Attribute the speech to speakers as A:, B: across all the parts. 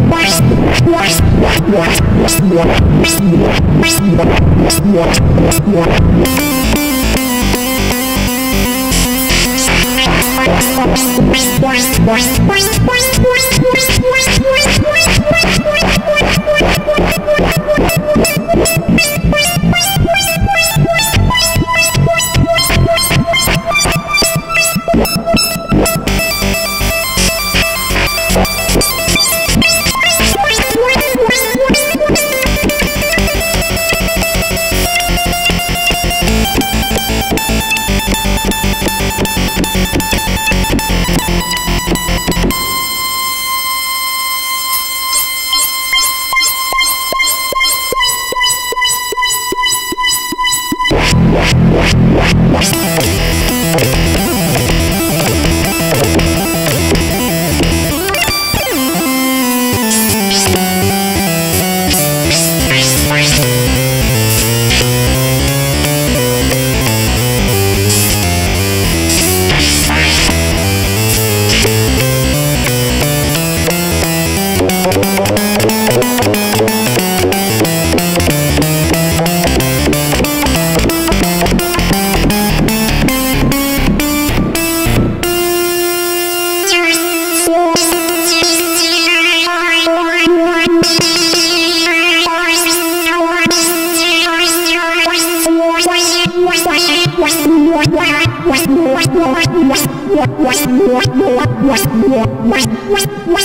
A: What? Bye. What?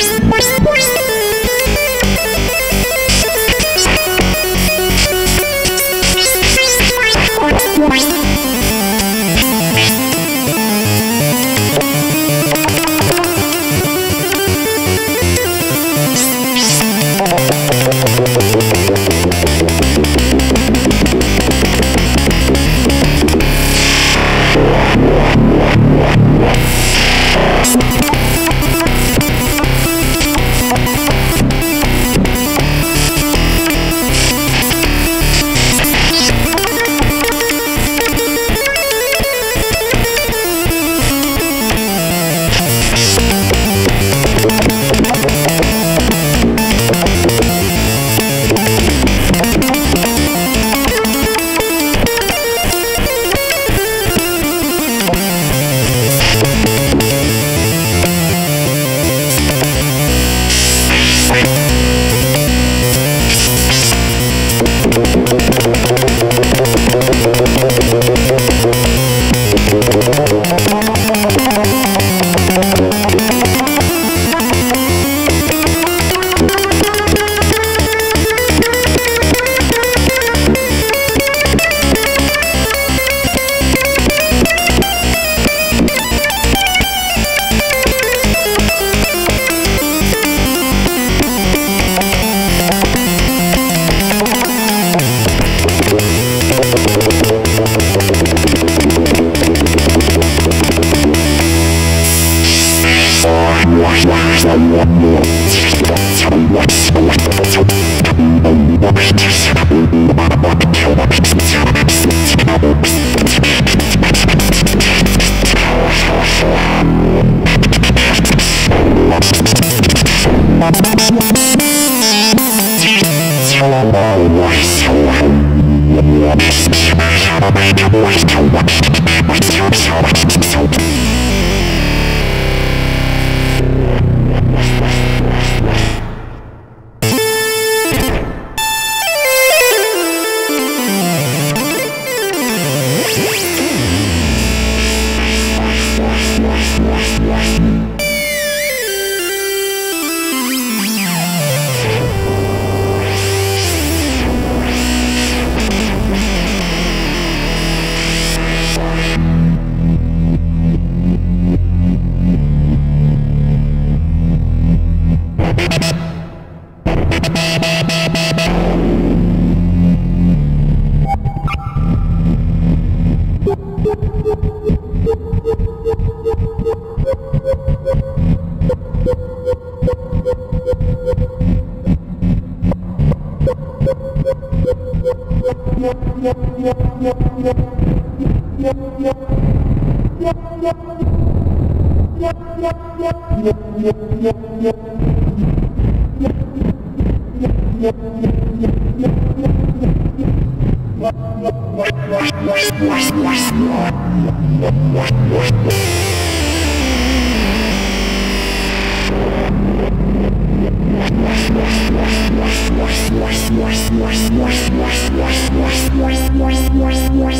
B: many ways to watch Wars, wars, wars, wars, wars, wars, wars, wars,
A: wars, wars, wars, wars,